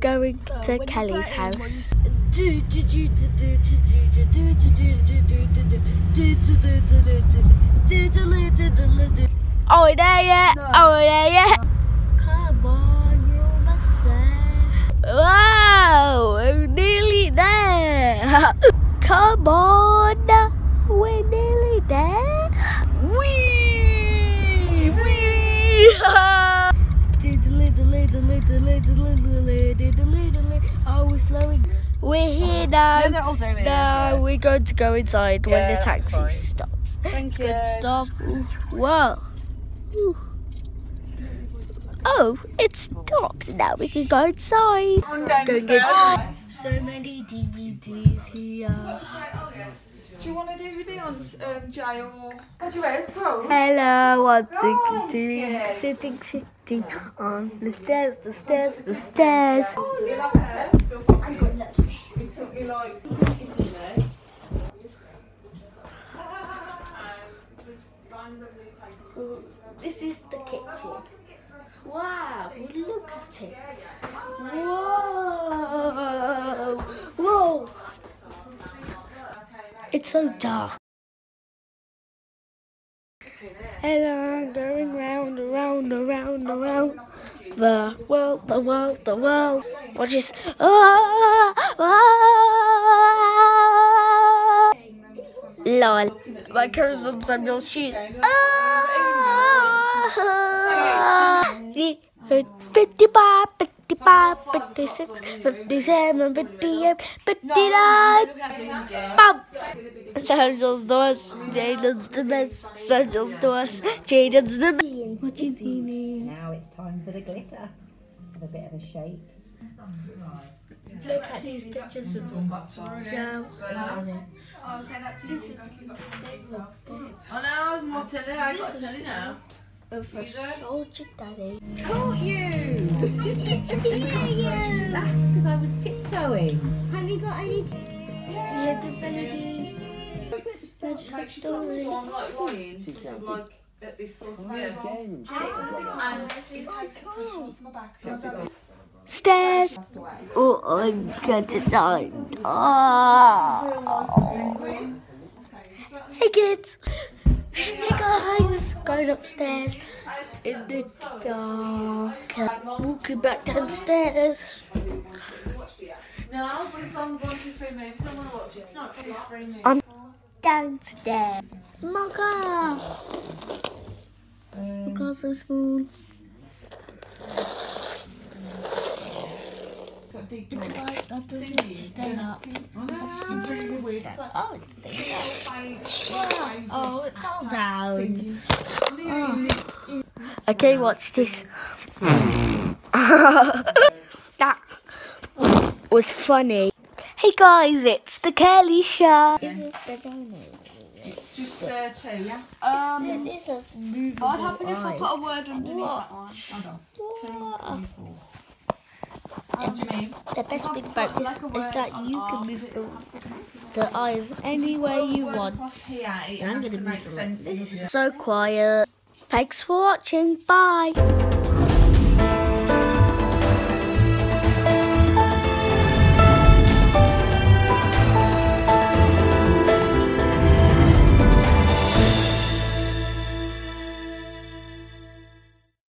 going to Kelly's house. We there? Are we there yet? Come on, you must say. Wow, we're nearly there. Come on, we're nearly there. Wee, wee. We're here now. Yeah, they're all doing it. Now we're going to go inside when the taxi fine. stops. Thank It's you. going to stop. Whoa. Ooh. Oh, it stops. Now we can go inside. Go get so many DVDs here. Do you want a DVD on um, Jay or? Hello, I'm sitting, sitting, sitting on the stairs, the stairs, the stairs. This is the kitchen. Wow, look at it. Whoa, whoa. It's so dark. And I'm going round, around, around, around the world, the world, the world. Watch this. Ah, ah. Lol. My cousin Samuel shit. Ah. 55, 55, 56, 57, 58, 59. Bum. Samuel's the worst, Jayden's the best. Samuel's the worst, Jayden's the best. What you mean? Now it's time for the glitter. Have a bit of a shake. Look at these pictures of them. Go. This is I know, more telly. I got telly now. Of a soldier daddy. Caught you! Because I was tiptoeing. Have you got any? Yeah, the melody. Let's Makes you story. so I'm like lying, sort of like at this sort of level. Oh Stairs. Oh, I'm going to die. Oh. Hey kids. Ah. Hey guys. Going upstairs in the dark. Walking back downstairs. No. I want to watch it. No, it's three movies. I'm downstairs. My car. My car's so small. It's like that doesn't stand up. It just won't stand up. Oh, it's staying up. Oh, it fell down. Oh. Okay, watch this. that was funny. Hey guys, it's the Kelly Show. This is the Just uh, two, yeah? Um, this is movable What would happen if I put a word underneath that one? What do you mean? The best thing about this is that you can move the, the eyes any way you want. I'm move it like sense. So quiet. Thanks for watching. Bye.